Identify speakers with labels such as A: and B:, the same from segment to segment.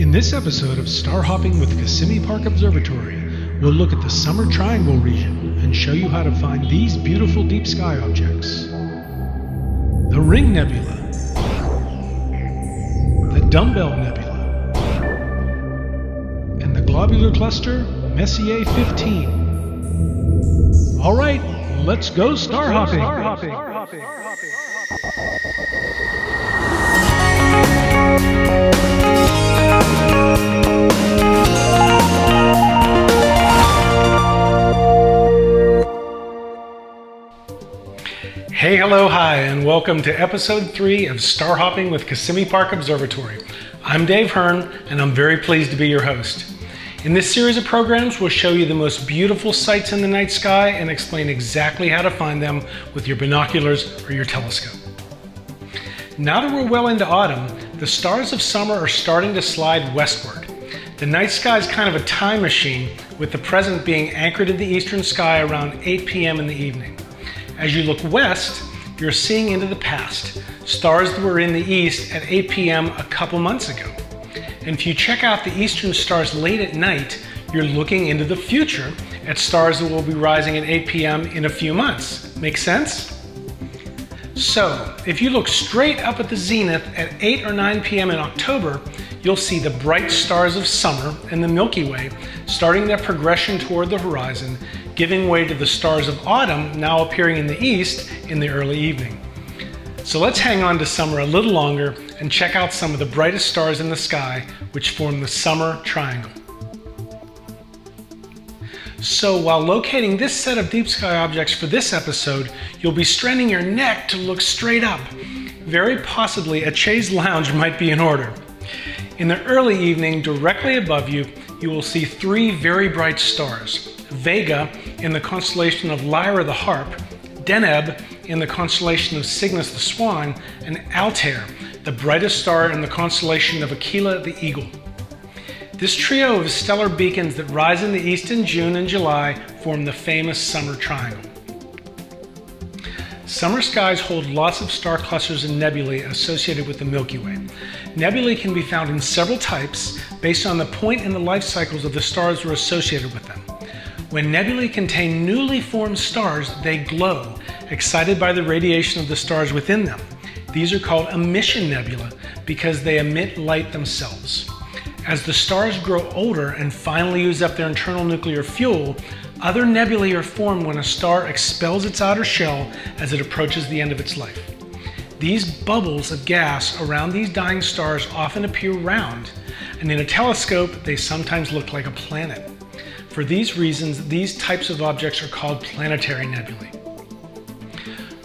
A: In this episode of Star Hopping with the Kissimmee Park Observatory, we'll look at the Summer Triangle region and show you how to find these beautiful deep sky objects. The Ring Nebula, the Dumbbell Nebula, and the globular cluster Messier 15. All right, let's go star hopping. Hey, hello, hi, and welcome to episode three of Star Hopping with Kissimmee Park Observatory. I'm Dave Hearn, and I'm very pleased to be your host. In this series of programs, we'll show you the most beautiful sights in the night sky and explain exactly how to find them with your binoculars or your telescope. Now that we're well into autumn, the stars of summer are starting to slide westward. The night sky is kind of a time machine, with the present being anchored in the eastern sky around 8 p.m. in the evening. As you look west, you're seeing into the past, stars that were in the east at 8 p.m. a couple months ago. And if you check out the eastern stars late at night, you're looking into the future at stars that will be rising at 8 p.m. in a few months. Make sense? So, if you look straight up at the zenith at 8 or 9 p.m. in October, you'll see the bright stars of summer and the Milky Way starting their progression toward the horizon, giving way to the stars of autumn now appearing in the east in the early evening. So let's hang on to summer a little longer and check out some of the brightest stars in the sky which form the summer triangle. So while locating this set of deep sky objects for this episode, you'll be straining your neck to look straight up. Very possibly a chaise lounge might be in order. In the early evening, directly above you, you will see three very bright stars. Vega in the constellation of Lyra the Harp, Deneb in the constellation of Cygnus the Swan, and Altair, the brightest star in the constellation of Aquila the Eagle. This trio of stellar beacons that rise in the east in June and July form the famous Summer Triangle. Summer skies hold lots of star clusters and nebulae associated with the Milky Way. Nebulae can be found in several types based on the point in the life cycles of the stars that are associated with them. When nebulae contain newly formed stars, they glow, excited by the radiation of the stars within them. These are called emission nebula because they emit light themselves. As the stars grow older and finally use up their internal nuclear fuel, other nebulae are formed when a star expels its outer shell as it approaches the end of its life. These bubbles of gas around these dying stars often appear round, and in a telescope, they sometimes look like a planet. For these reasons, these types of objects are called planetary nebulae.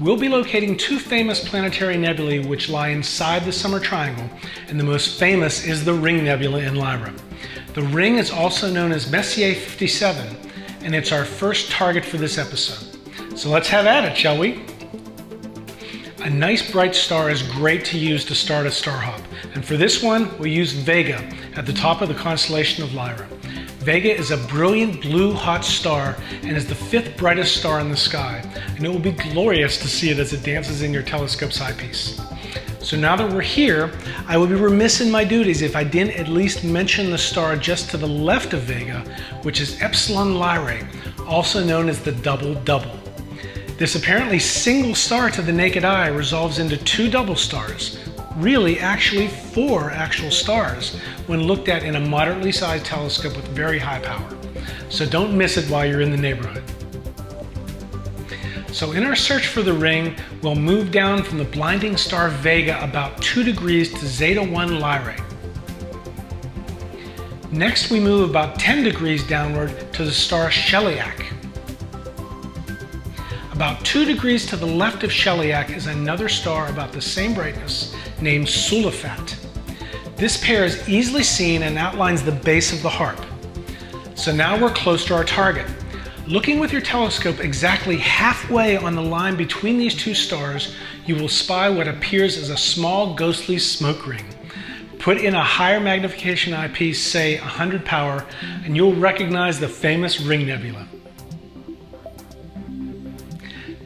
A: We'll be locating two famous planetary nebulae which lie inside the Summer Triangle, and the most famous is the Ring Nebula in Lyra. The ring is also known as Messier 57, and it's our first target for this episode. So let's have at it, shall we? A nice bright star is great to use to start a star hop, and for this one, we use Vega at the top of the constellation of Lyra. Vega is a brilliant blue hot star and is the fifth brightest star in the sky, and it will be glorious to see it as it dances in your telescope's eyepiece. So now that we're here, I would be remiss in my duties if I didn't at least mention the star just to the left of Vega, which is Epsilon Lyrae, also known as the double double. This apparently single star to the naked eye resolves into two double stars, really actually four actual stars when looked at in a moderately sized telescope with very high power. So don't miss it while you're in the neighborhood. So in our search for the ring, we'll move down from the blinding star Vega about 2 degrees to Zeta 1 Lyrae. Next we move about 10 degrees downward to the star Sheliak. About 2 degrees to the left of Sheliak is another star about the same brightness named Sulafat. This pair is easily seen and outlines the base of the harp. So now we're close to our target. Looking with your telescope exactly halfway on the line between these two stars, you will spy what appears as a small ghostly smoke ring. Put in a higher magnification eyepiece, say 100 power, and you'll recognize the famous Ring Nebula.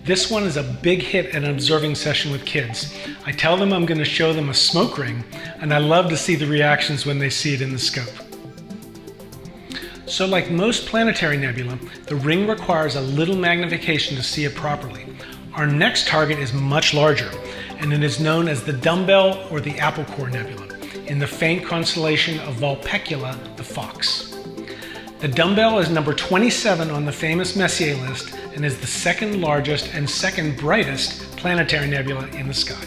A: This one is a big hit at an observing session with kids. I tell them I'm going to show them a smoke ring, and I love to see the reactions when they see it in the scope. So like most planetary nebula, the ring requires a little magnification to see it properly. Our next target is much larger, and it is known as the Dumbbell or the Apple Core Nebula, in the faint constellation of Vulpecula, the Fox. The dumbbell is number 27 on the famous Messier list and is the second largest and second brightest planetary nebula in the sky.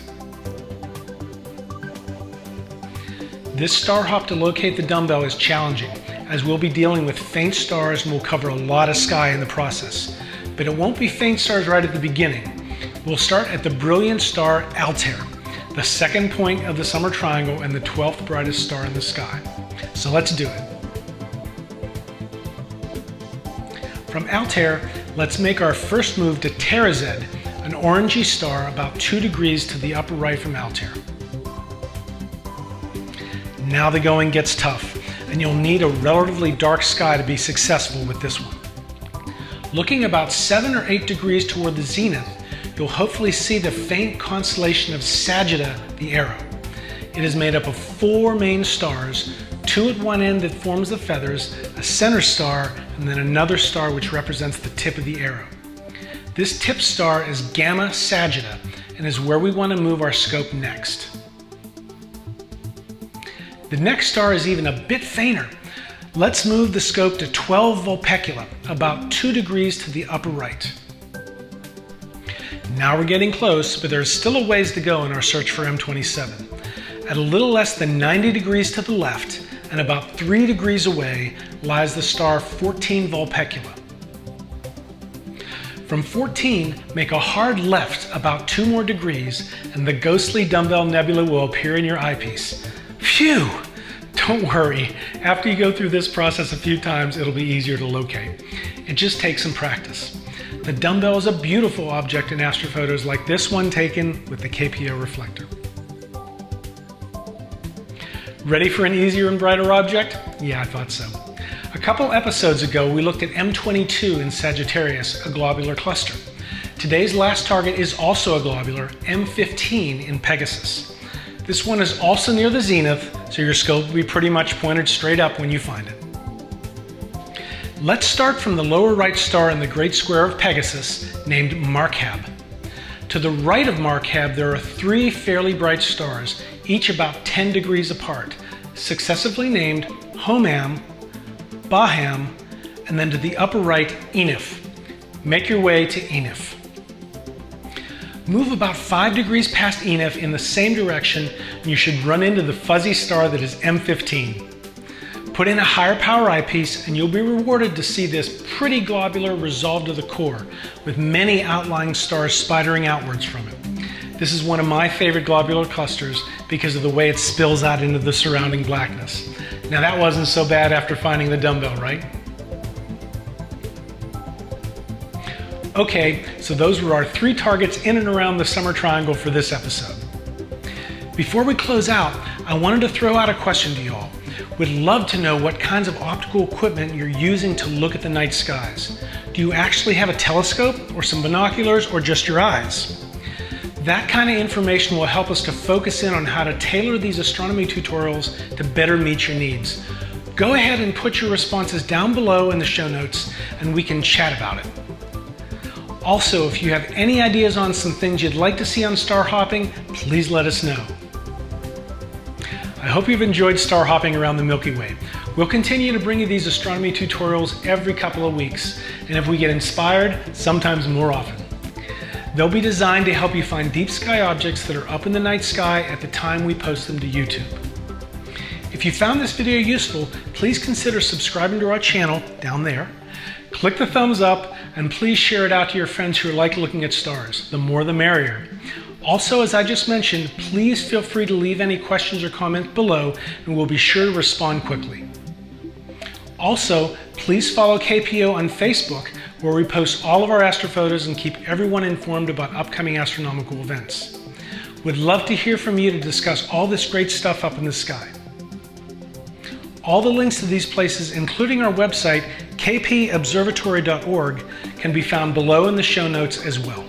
A: This star hop to locate the dumbbell is challenging as we'll be dealing with faint stars and we'll cover a lot of sky in the process. But it won't be faint stars right at the beginning. We'll start at the brilliant star Altair, the second point of the summer triangle and the 12th brightest star in the sky. So let's do it. From Altair, let's make our first move to Tarazed, an orangey star about 2 degrees to the upper right from Altair. Now the going gets tough, and you'll need a relatively dark sky to be successful with this one. Looking about 7 or 8 degrees toward the zenith, you'll hopefully see the faint constellation of Sagitta, the arrow. It is made up of four main stars, two at one end that forms the feathers, a center star, and then another star which represents the tip of the arrow. This tip star is Gamma Sagitta and is where we want to move our scope next. The next star is even a bit fainter. Let's move the scope to 12 Vulpecula, about 2 degrees to the upper right. Now we're getting close, but there's still a ways to go in our search for M27. At a little less than 90 degrees to the left, and about 3 degrees away lies the star 14 Vulpecula. From 14, make a hard left about 2 more degrees and the ghostly dumbbell nebula will appear in your eyepiece. Phew! Don't worry, after you go through this process a few times, it'll be easier to locate. It just takes some practice. The dumbbell is a beautiful object in astrophotos like this one taken with the KPO reflector. Ready for an easier and brighter object? Yeah, I thought so. A couple episodes ago, we looked at M22 in Sagittarius, a globular cluster. Today's last target is also a globular, M15 in Pegasus. This one is also near the zenith, so your scope will be pretty much pointed straight up when you find it. Let's start from the lower right star in the great square of Pegasus, named Markab. To the right of Markab, there are three fairly bright stars, each about 10 degrees apart, successively named Homam, Baham, and then to the upper right, Enif. Make your way to Enif. Move about 5 degrees past Enif in the same direction and you should run into the fuzzy star that is M15. Put in a higher power eyepiece and you'll be rewarded to see this pretty globular resolved to the core with many outlying stars spidering outwards from it. This is one of my favorite globular clusters because of the way it spills out into the surrounding blackness. Now that wasn't so bad after finding the dumbbell, right? Okay, so those were our three targets in and around the summer triangle for this episode. Before we close out, I wanted to throw out a question to y'all. Would love to know what kinds of optical equipment you're using to look at the night skies. Do you actually have a telescope or some binoculars or just your eyes? That kind of information will help us to focus in on how to tailor these astronomy tutorials to better meet your needs. Go ahead and put your responses down below in the show notes and we can chat about it. Also, if you have any ideas on some things you'd like to see on star hopping, please let us know. I hope you've enjoyed star hopping around the Milky Way. We'll continue to bring you these astronomy tutorials every couple of weeks, and if we get inspired, sometimes more often. They'll be designed to help you find deep sky objects that are up in the night sky at the time we post them to YouTube. If you found this video useful, please consider subscribing to our channel down there. Click the thumbs up and please share it out to your friends who like looking at stars. The more the merrier. Also, as I just mentioned, please feel free to leave any questions or comments below and we'll be sure to respond quickly. Also, please follow KPO on Facebook where we post all of our astrophotos and keep everyone informed about upcoming astronomical events. We'd love to hear from you to discuss all this great stuff up in the sky. All the links to these places, including our website, kpobservatory.org, can be found below in the show notes as well.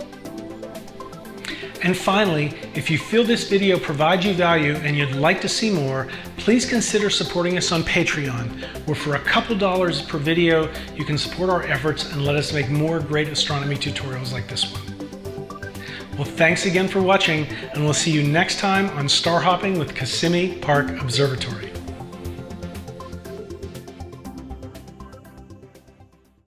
A: And finally, if you feel this video provides you value and you'd like to see more, please consider supporting us on Patreon, where for a couple dollars per video, you can support our efforts and let us make more great astronomy tutorials like this one. Well, thanks again for watching, and we'll see you next time on Star Hopping with Kissimmee Park Observatory.